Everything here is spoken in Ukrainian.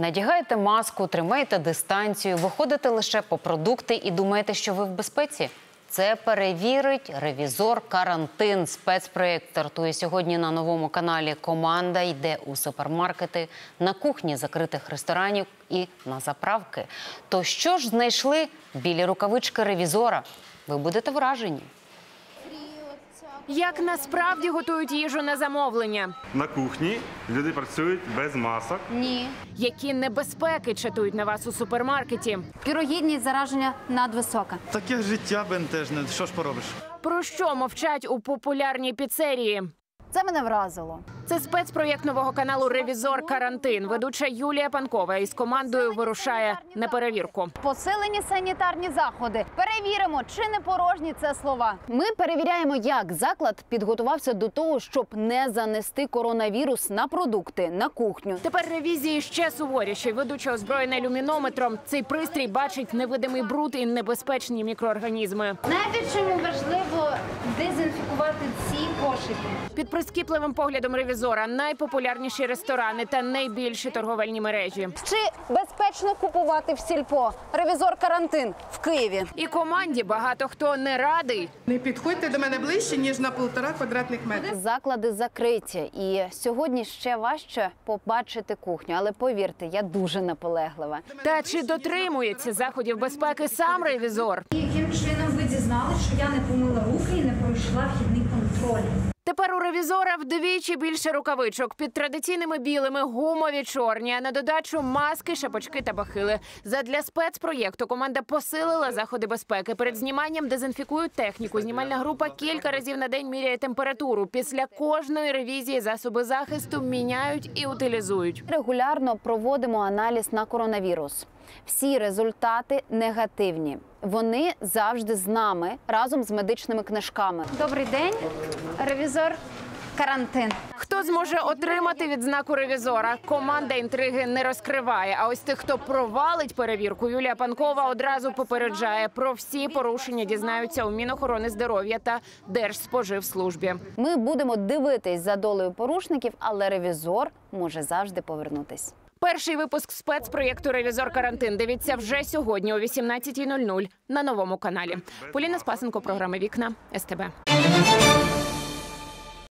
Надягаєте маску, тримаєте дистанцію, виходите лише по продукти і думаєте, що ви в безпеці. Це перевірить ревізор карантин. Спецпроєкт стартує сьогодні на новому каналі. Команда йде у супермаркети, на кухні закритих ресторанів і на заправки. То що ж знайшли білі рукавички ревізора? Ви будете вражені. Як насправді готують їжу на замовлення? На кухні люди працюють без масок. Ні. Які небезпеки чатують на вас у супермаркеті? Вірогідність зараження надвисока. Таке життя бентежне. Що ж поробиш? Про що мовчать у популярній піцерії? Це мене вразило. Це спецпроєкт нового каналу Ревізор Карантин. Ведуча Юлія Панкова із командою вирушає на перевірку. Посилені санітарні заходи. Перевіримо, чи не порожні це слова. Ми перевіряємо, як заклад підготувався до того, щоб не занести коронавірус на продукти, на кухню. Тепер ревізії ще суворіші. Ведуча озброєна люмінометром. Цей пристрій бачить невидимий бруд і небезпечні мікроорганізми. Знаєте, чому важливо дезінфікувати ці? Під прискіпливим поглядом ревізора найпопулярніші ресторани та найбільші торговельні мережі. Чи безпечно купувати в сільпо? Ревізор карантин в Києві. І команді багато хто не радий. Не підходьте до мене ближче, ніж на півтора квадратних метрів. Заклади закриті, і сьогодні ще важче побачити кухню. Але повірте, я дуже наполеглива. Та чи дотримується заходів безпеки сам ревізор? Яким чином дізналися, що я не помила руки і не пройшла вхідний контроль? Тепер у ревізора вдвічі більше рукавичок під традиційними білими гумові чорні, а на додачу маски, шапочки та бахили. Задля спецпроєкту команда посилила заходи безпеки. Перед зніманням дезінфікують техніку. Знімальна група кілька разів на день міряє температуру. Після кожної ревізії засоби захисту міняють і утилізують. Регулярно проводимо аналіз на коронавірус. Всі результати негативні. Вони завжди з нами разом з медичними книжками. Добрий день, ревізор. Карантин. Хто зможе отримати відзнаку ревізора? Команда інтриги не розкриває. А ось тих, хто провалить перевірку, Юлія Панкова одразу попереджає про всі порушення. Дізнаються у Мінохорони здоров'я та Держспоживслужбі. Ми будемо дивитись за долею порушників, але ревізор може завжди повернутись. Перший випуск спецпроєкту Ревізор карантин. Дивіться вже сьогодні о 18.00 на новому каналі. Поліна Спасенко, програми Вікна СТБ.